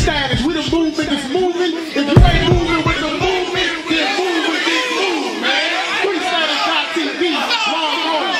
status. We the movement that's moving. If you ain't moving with the movement, then move with this move, man. Free status.tv. Long road.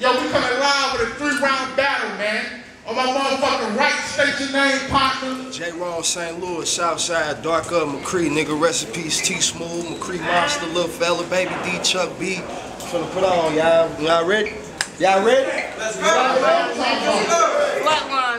Yo, we coming live with a three-round battle, man. On my motherfucking right, state your name, partner. Jayrone, St. Louis, Southside, Dark Up, McCree, nigga, recipes, T Smooth, McCree Monster, Little Fella, Baby D, Chuck B. Finna put on, y'all. Y'all ready? Y'all ready?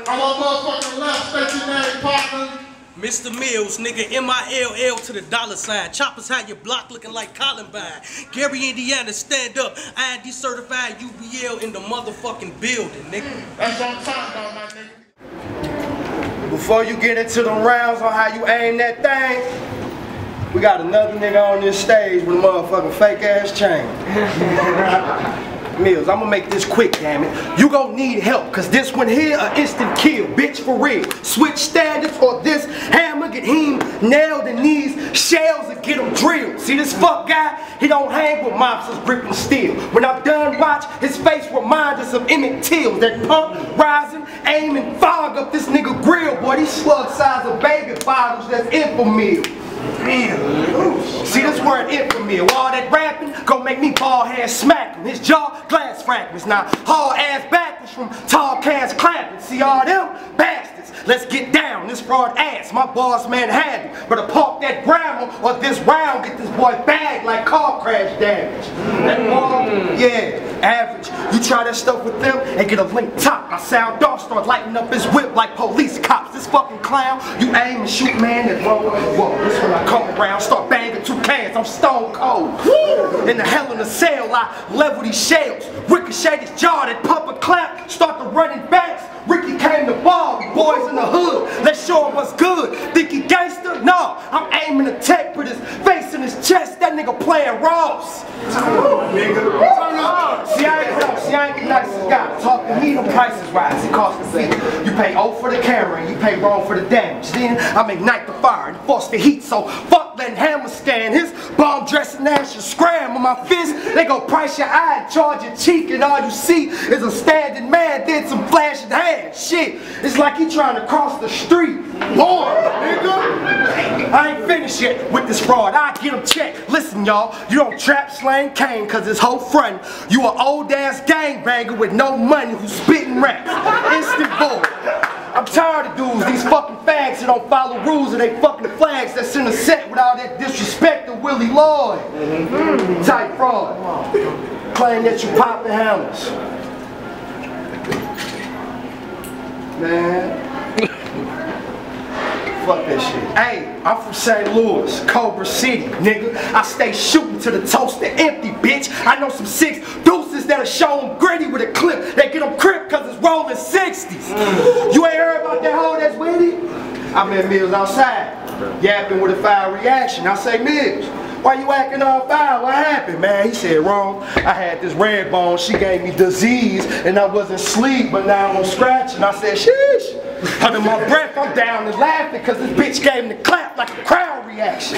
On my motherfucking left, state your name, partner. Mr. Mills, nigga, M-I-L-L to the dollar sign. Choppers had your block looking like Columbine. Gary, Indiana, stand up. IND certified UBL in the motherfucking building, nigga. That's what I'm talking about, my nigga. Before you get into the rounds on how you aim that thing, we got another nigga on this stage with a motherfucking fake ass chain. Mills, I'm gonna make this quick, damn it. You gon' need help, cause this one here a instant kill, bitch, for real. Switch standards or this hammer get him nailed in these shells and get him drilled. See this fuck guy? He don't hang with mobsters gripping steel. When I'm done, watch, his face reminds us of Emmett Till. That pump, rising, aim, and fog up this nigga grill, boy. These slug size of baby bottles, that's Enfamil. See this word infamy, all that rapping gon' make me bald head smack him. His jaw glass fragments, now hard ass backwards from tall cans clapping. See all them? Let's get down. This fraud ass, my boss man had. Better park that grammar or this round get this boy bagged like car crash damage. Mm. That ball, yeah, average. You try that stuff with them and get a link top. I sound off, start lighting up his whip like police cops. This fucking clown, you aim and shoot man that roll. Whoa, this when I come around, start banging two cans. I'm stone cold. In the hell in the cell, I level these shells. Ricochet his jaw, that pump a clap, start the running backs. We boys in the hood. Let's show what's good. Think he gangster? No, I'm aiming to tech with his face in his chest. Nigga playing Ross. Turn up. See, I ain't, no, see, I ain't the nicest guy. Talk to me, the prices rise. It costs the fee. You pay O for the camera and you pay wrong for the damage. Then I'm ignite the fire and force the heat. So fuck letting hammer stand. His bomb dressing ass should scram on my fist. They gon' price your eye, charge your cheek, and all you see is a standing man, then some flashing hands. Shit, it's like he trying to cross the street. Boy, nigga. I ain't finished yet with this fraud. I get him checked. Listen, y'all, you don't trap slang Kane cause his whole front. You an old ass gangbanger with no money who spitting raps. Instant bull. I'm tired of dudes, these fucking fags that don't follow rules and they fucking flags that's in the set with all that disrespect to Willie Lloyd. Mm, Type fraud. Claim that you popping hammers. Man. Fuck that shit. Hey, I'm from St. Louis, Cobra City, nigga. I stay shooting to the toaster empty, bitch. I know some six deuces that'll show them gritty with a clip. They get them crip cause it's rolling 60s. Mm. You ain't heard about that hoe that's with it? I'm at Mills outside, yapping with a foul reaction. I say, Mills, why you acting all foul? What happened, man? He said, wrong. I had this red bone, she gave me disease, and I wasn't asleep, but now I'm on scratch. And I said, sheesh. Under my breath, I'm down and laughing because this bitch gave me the clap like a crowd reaction.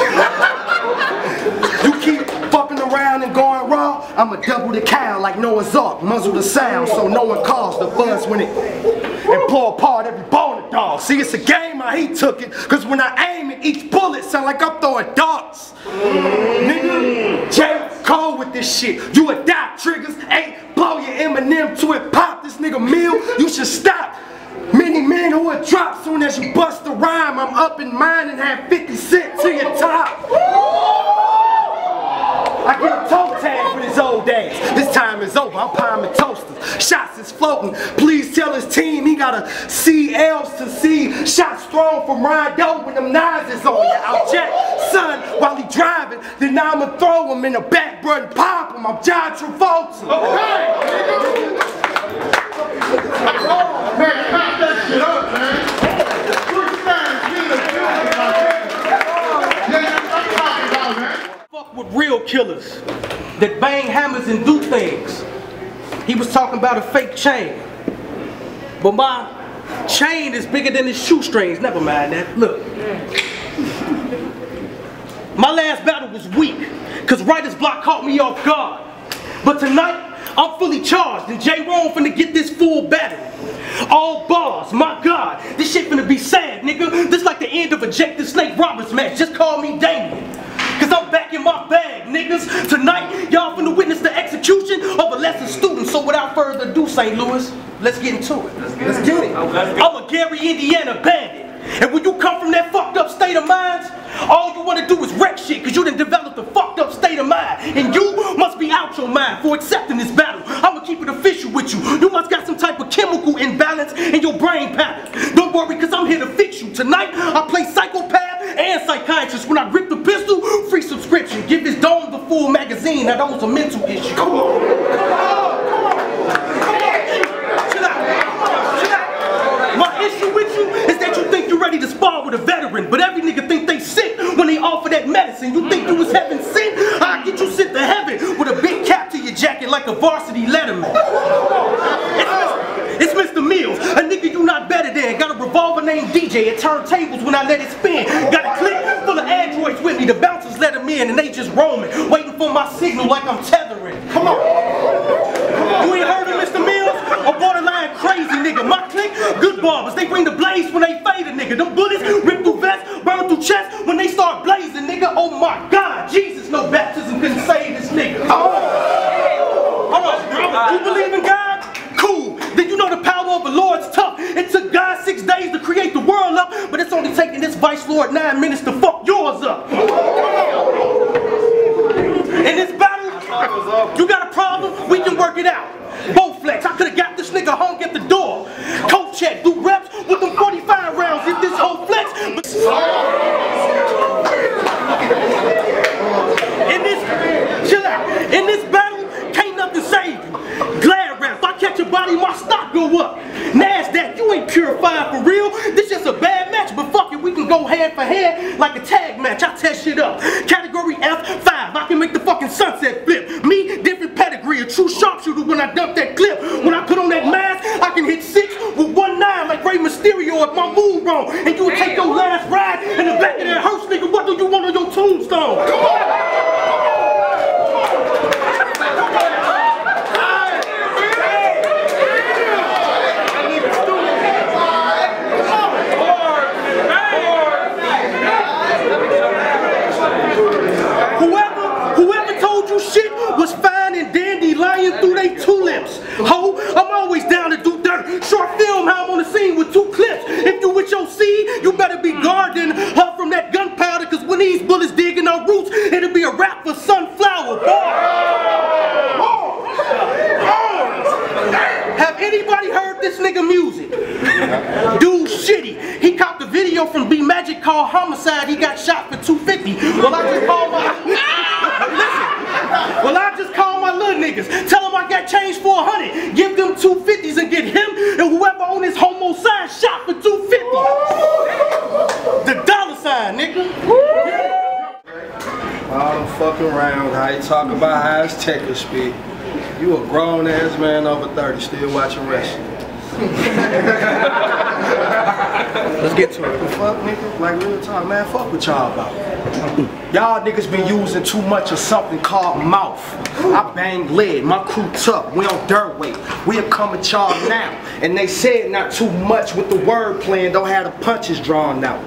you keep fucking around and going raw, I'ma double the cow like Noah's Ark, muzzle the sound so no one calls the fuzz when it and pull apart every bone dog. See, it's a game how he took it, cause when I aim it, each bullet sound like I'm throwing darts. Nigga, J. Cole with this shit. You a die triggers, ain't blow your Eminem to it, pop this nigga meal, you should stop. Many men who would drop soon as you bust a rhyme. I'm up in mine and have 50 cent to your top. I get a toe tag for his old days. This time is over. I'm palming toasters. Shots is floating. Please tell his team he got a see L's to see shots thrown from Rondo when them knives is on you. I'll jack son while he driving. Then I'ma throw him in the back, bro, and pop him. I'm John Travolta. Fuck with real killers that bang hammers and do things. He was talking about a fake chain. But my chain is bigger than his shoestrings. Never mind that. Look. My last battle was weak, because writer's block caught me off guard. But tonight, I'm fully charged and Jayrone finna get this full battery. All bars, my God, this shit finna be sad, nigga. This like the end of a Jake the Snake Roberts match. Just call me Damien. Cause I'm back in my bag, niggas. Tonight, y'all finna witness the execution of a lesson student. So without further ado, St. Louis, let's get into it. Let's get, let's get it. it. I'm a Gary, Indiana bandit. And when you come from that fucked up state of mind, all you wanna do is wreck shit cause you done developed a fucked up state of mind. And you must be out your mind for accepting this battle. I'ma keep it official with you. You must got some type of chemical imbalance in your brain pattern. Don't worry cause I'm here to fix you. Tonight, I play psychopath and psychiatrist. When I grip the pistol, free subscription. Give this dome the full magazine. That was a mental issue. Roaming, waiting for my signal like I'm tethering. Come on. You ain't heard of Mr. Mills? A borderline crazy nigga. My clique, good barbers. They bring the blaze when they fade a nigga. Them bullets rip through vests, burn through chest when they start blazing, nigga. Oh my God, Jesus, no baptism couldn't save this nigga. Hold on. You believe in God? Cool. Then you know the power of the Lord's tough. It took God six days to create the world up, but it's only taking this vice lord nine minutes to fuck yours up. In this battle, you got a problem, we can work it out. Both flex, I could've got this nigga hung at the door. Coat check, do reps with them 45 rounds if this whole flex. But in this, chill out. In this battle, can't nothing save you. Glad rap, if I catch your body, my stock go up. Nasdaq, you ain't purified for real. This just a bad match, but fuck it, we can go hand for hand like a tag match. I test shit up. Category F5, I can make the fucking sunset flip. Me, different pedigree, a true sharpshooter when I dump that clip. When I put on that mask, I can hit six with one nine like Rey Mysterio if my move wrong. And you would take your last ride in the back of that hearse, nigga. What do you want on your tombstone? Come on! Whoever, whoever told you shit was fine and dandy lying through they tulips. Ho, I'm always down to do dirt. Short film how I'm on the scene with two clips. If you with your seed, you better be guarding her from that gunpowder, cause when these bullets dig in our roots, it'll be a rap for sunflower. Have anybody heard this nigga music? Dude shitty. He copped the video from B Magic called Homicide. He got shot for 250. Well, I just called my Listen. Well, I just called my little niggas. Tell them I got change for 100. Give them 250s and get him and whoever on this homo sign shot for 250. The dollar sign, nigga. All them fucking round, how you talking about how it's Tekken speed. You a grown ass man over 30 still watching wrestling. Let's get to it. Fuck nigga? Like real talk, man, fuck what y'all about. Y'all niggas been using too much of something called mouth. I bang lead, my crew tough, we on dirt weight. We'll come at y'all now. And they said not too much with the word playing, don't have the punches drawn out.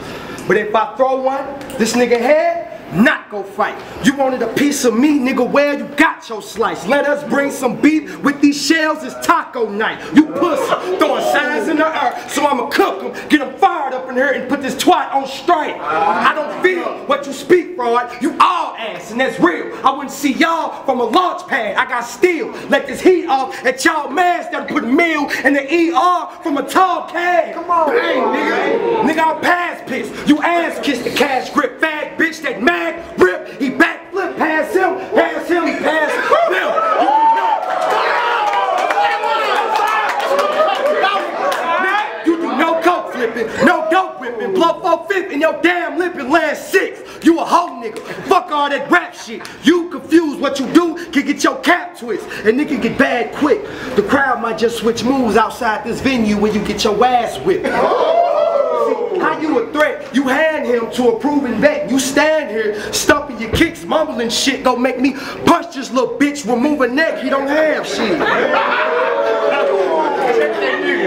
But if I throw one, this nigga head, not go fight. You wanted a piece of me, nigga, where you got your slice. Let us bring some beef with these shells, it's taco night. You pussy, throwing signs in the air, so I'ma cook them, get them fired up in here and put this twat on strike. I don't feel what you speak, fraud. You all ass, and that's real. I wouldn't see y'all from a launch pad. I got steel. Let this heat off at y'all mans that put meal in the ER from a tall cab. Come on. Bang, nigga. Nigga, I'm You ass kiss the cash grip fag bitch that mag rip. He backflip past him, past him, past him. You do no- You do no coke flipping, no dope whipping, blow four fifth in your damn lip and land six. You a hoe nigga. Fuck all that rap shit. You confused what you do can get your cap twist. And nigga get bad quick. The crowd might just switch moves outside this venue when you get your ass whipped. How you a threat? You hand him to a proven vet. You stand here, stumping your kicks, mumbling shit. Don't make me punch this little bitch, remove a neck. He don't have shit.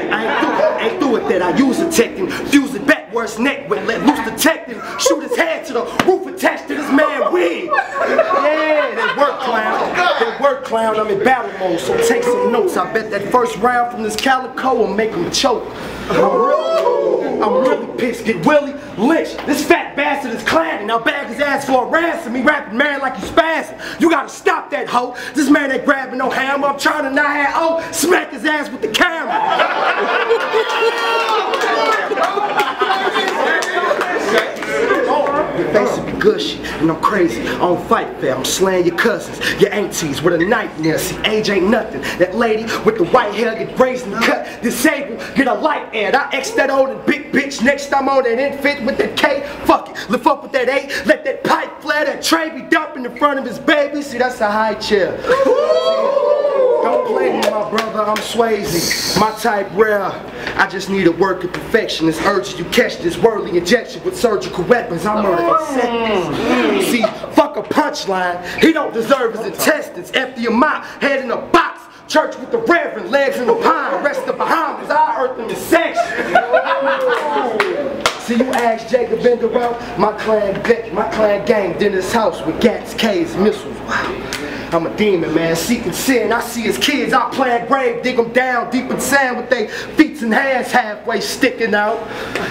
Ain't through, ain't through with that. I use a tech and fuse it back where it's neck with. Let loose the tactic, shoot his head to the roof attached to this man wig. Yeah, they work clown. Work clown. I'm in battle mode, so take some notes. I bet that first round from this calico will make him choke. I'm really, pissed. Get Willie Lynch. This fat bastard is clowning. Now bag his ass for a ransom. He rapping man like he's spazzing. You gotta stop that hoe. This man ain't grabbing no hammer. I'm trying to not have oh smack his ass with the camera. Your face be gushy, and I'm crazy. I don't fight fair. I'm slaying your cousins, your aunties with a knife. See, age ain't nothing. That lady with the white hair get grazed and cut, disabled, get a light ad. I X that old and big bitch. Next time on that infant with that K, fuck it. Lift up with that A, let that pipe flare, that tray be dumping in front of his baby. See, that's a high chair. Don't play me, my brother, I'm Swayze. My type rare. I just need a work of perfection. It's urgent you catch this worldly injection with surgical weapons. I'm murder in seconds. See, fuck a punchline. He don't deserve his intestines. Empty your mouth, head in a box. Church with the reverend, legs in the pine, rest the Bahamas, I earth in the section. See you ask Jacob Benderow, my clan my clan gang in his house with gats, K's, missiles. Wow. I'm a demon, man, seeking sin. I see his kids, I plan grave, dig them down deep in sand with they feet and hands halfway sticking out.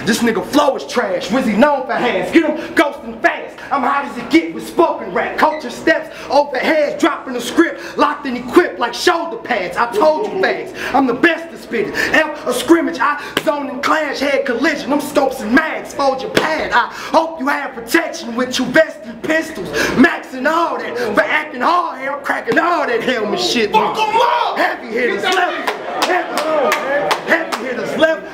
This nigga flow is trash. He known for hands? Get him ghosting fast. I'm hot as it get with spoken rap. Culture steps over heads, dropping the script, locked and equipped like shoulder pads. I told you facts. I'm the best at spitting. F a scrimmage, I zone and clash, head collision. I'm scopes and mags, fold your pad. I hope you have protection with your vest and pistols, max and all that. For acting hard I'm cracking all that helmet shit. Fuck 'em up! Heavy hitters left. Heavy, heavy hitters left.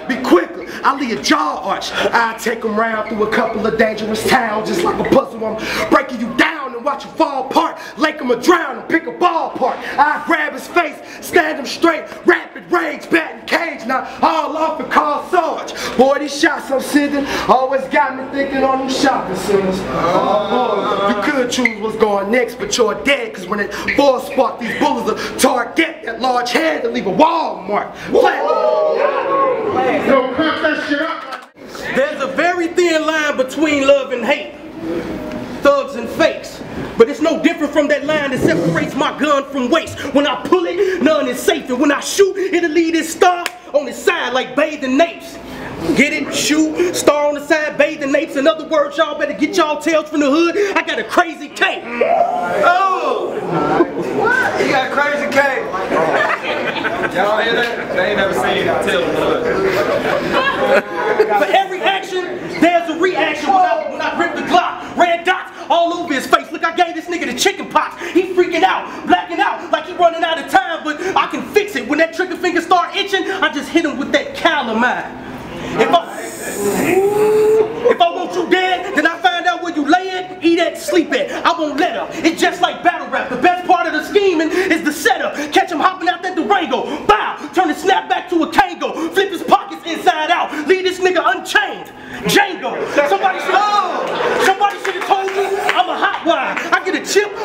I leave a jaw arch. I take them round through a couple of dangerous towns, just like a puzzle. I'm breaking you down and watch you fall apart. Lake him a drown and pick a ball apart. I grab his face, stand him straight, rapid rage, batting cage. Now all off and call Sarge. Boy, these shots I'm sending always got me thinking on them shopping centers. Oh, boy, you could choose what's going next, but you're dead. Cause when it four spot, these bullets are target that large head to leave a wall mark. Flat. Yo, clap that shit up. There's a very thin line between love and hate, thugs and fakes. But it's no different from that line that separates my gun from waste. When I pull it, none is safe. And when I shoot, it'll leave this star on the side like bathing apes. Get it? Shoot, star on the side, bathing apes. In other words, y'all better get y'all tails from the hood. I got a crazy cape. Oh! You got crazy cake. Y'all hear that? They ain't never seen it till uh,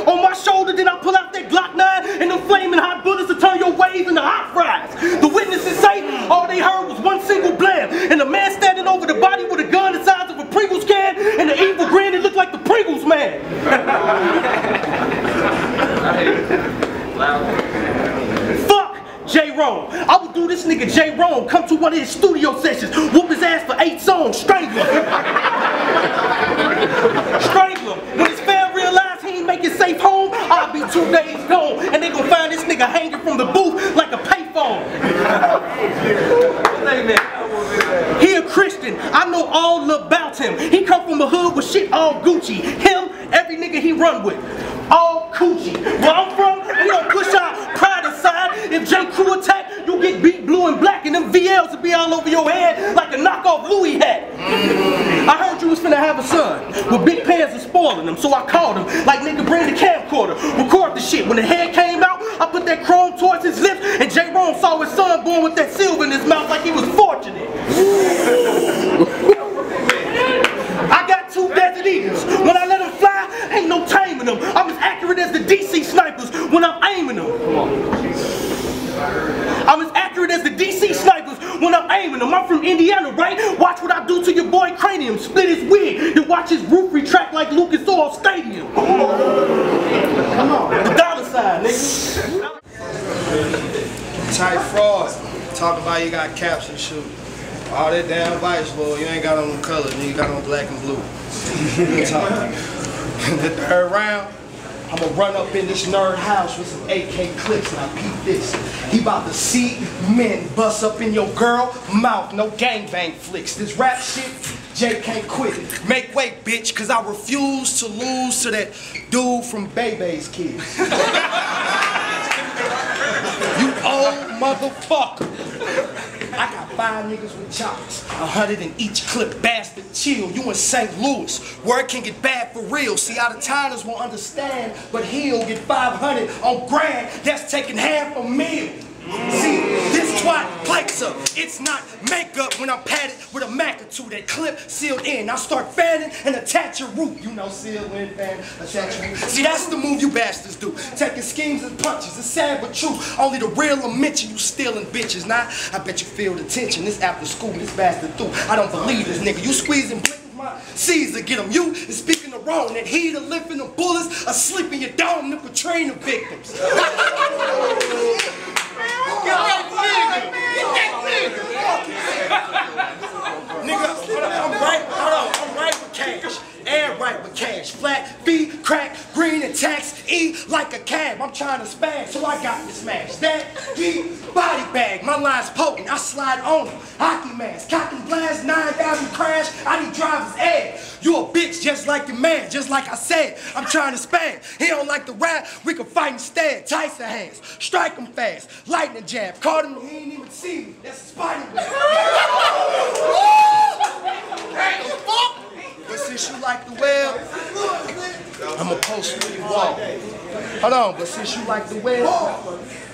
on my shoulder, then I pull out that Glock 9 and them flaming hot bullets to turn your waves into hot fries. The witnesses say all they heard was one single blam, and a man standing over the body with a gun the size of a Pringles can, and the evil grin that looked like the Pringles man. Fuck Jayrone. I would do this nigga Jayrone come to one of his studio sessions, whoop his ass for eight songs, strangle him. Nigga hanging from the booth like a payphone. He a Christian. I know all about him. He come from a hood with shit all Gucci. Him, every nigga he run with, all coochie. Where I'm from, we don't push our pride aside. If J. Crew attack, you get beat blue and black, and them VLs will be all over your head like a knockoff Louis hat. I heard you was finna have a son. Well, big pants are spoiling him, so I called him. Like nigga, bring the camcorder, record the shit. When the head chrome towards his lips, and Jayrone saw his son born with that silver in his mouth like he was fortunate. I got two Desert Eagles. When I let them fly, ain't no taming them. I'm as accurate as the DC snipers when I'm aiming them. I'm as accurate as the DC snipers when I'm aiming them. I'm from Indiana, right? Watch what I do to your boy Cranium. Split his wig. Then watch his roof retract like Lucas Oil Stadium. Come on. The dollar sign, nigga. Type fraud. Talk about you got caps and shoot. All that damn vice, boy. You ain't got on colors, nigga. You got on black and blue. Good talk. the third round, I'ma run up in this nerd house with some AK clips and I peep this. He about to see men bust up in your girl mouth, no gangbang flicks. This rap shit, Jay can't quit it. Make way, bitch, cause I refuse to lose to that dude from Bebe's Kids. motherfucker. I got five niggas with chops, a hundred in each clip, bastard chill. You in St. Louis, word can get bad for real. See, out of towners won't understand, but he'll get 500 on grand, that's taking half a meal. See, this twat plates up. It's not makeup when I'm padded with a Mac or two. That clip sealed in. I start fanning and attach a root. You know, sealed in, fan, attach a root. See, that's the move you bastards do. Taking schemes and punches. It's sad but true. Only the real will mention you stealing bitches. Now, I bet you feel the tension. This after school, this bastard through. I don't believe this nigga. You squeezing my Caesar. Get him. You is speaking the wrong. That he the lifting the bullets, asleep in your dome, the Katrina victims. Nigga, I'm right, hold on, I'm right with cash. Right with cash. Flat, B, crack, green and tax, E like a cab. I'm trying to spaz, so I got to smash. That, D, body bag. My line's potent, I slide on him. Hockey mask, cock and blast, 9,000 crash. I need driver's ed. You a bitch just like your man, just like I said. I'm trying to spaz. He don't like the rap, we can fight instead. Tyson hands, strike him fast. Lightning jab, caught him, he ain't even see me. That's a spider web. But since you like the web, I'ma post on your wall. Hold on, but since you like the web,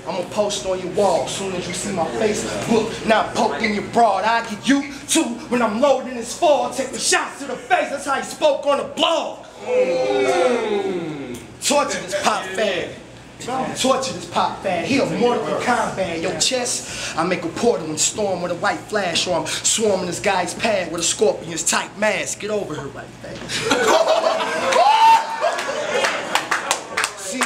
I'ma post on your wall. Soon as you see my face, book not poking your broad. I get you too when I'm loading this fall. Taking shots to the face. That's how you spoke on the blog. Mm. Torture this pop fan. Torture this pop fan. He a Mortal Kombat. Your chest, I make a portal and storm with a white flash, or I'm swarming this guy's pad with a scorpion's tight mask. Get over here right See,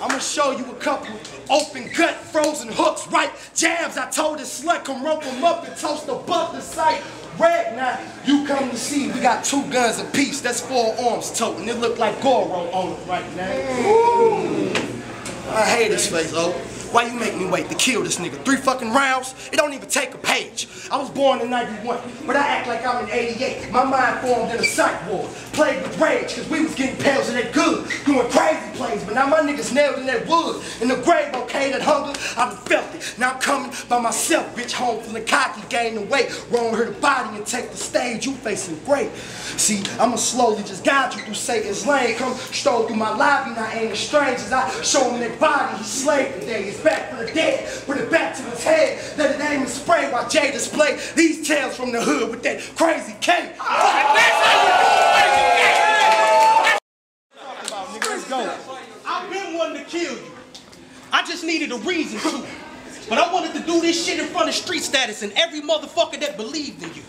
I'm gonna show you a couple open gut frozen hooks, right jabs. I told this slut come rope him up and toast the buck the sight. Red now, you come to see we got two guns apiece. That's four arms toting. It look like Goro on it right now. I hate this face, oh. Why you make me wait to kill this nigga? Three fucking rounds? It don't even take a page. I was born in 91, but I act like I'm in 88. My mind formed in a psych ward. Played with rage, cause we was getting pills of that good. Doing crazy plays, but now my niggas nailed in that wood. In the grave, okay, that hunger, I felt it. Now I'm coming by myself, bitch, home from the cocky, gain the weight. Wrong her the body and take the stage, you facing great. See, I'ma slowly just guide you through Satan's lane. Come stroll through my lobby, not aiming strangers. I show him that body, he slayed today. Back for the dead, put it back to his head. Let it aim and spray while Jay display these tales from the hood with that crazy K. I've been wanting to kill you. I just needed a reason to. But I wanted to do this shit in front of street status and every motherfucker that believed in you.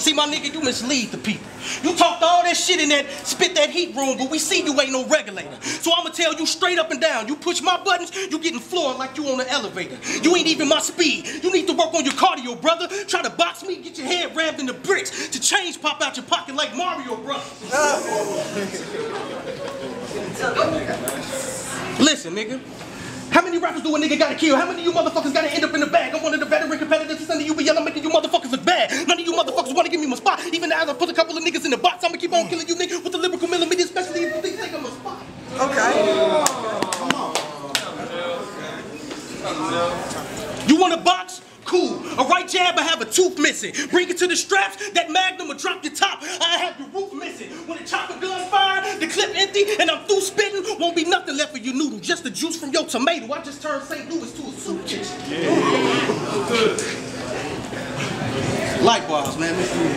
See, my nigga, you mislead the people. You talked all that shit in that spit that heat room, but we see you ain't no regulator. So I'ma tell you straight up and down. You push my buttons, you getting floored like you on the elevator. You ain't even my speed. You need to work on your cardio, brother. Try to box me, get your head rammed in the bricks. To change pop out your pocket like Mario Brothers. Listen, nigga. How many rappers do a nigga gotta kill? How many of you motherfuckers gotta end up in the bag? I'm one of the veteran competitors. None of you be yelling, making you motherfuckers look bad. None of you motherfuckers wanna give me my spot. Even as I put a couple of niggas in the box, I'ma keep on killing you niggas with the lyrical millimeter, especially if you think I'm a spot. Okay. Come on. You want a box? Cool. A right jab, I have a tooth missing. Bring it to the straps, that magnum will drop your top. I have your roof missing. When the chopper gun fire, the clip empty, and I'm through spitting, won't be nothing left for your noodle. Just the juice from your tomato. I just turned St. Louis to a soup kitchen. Yeah. Likewise, man. Mr. Year.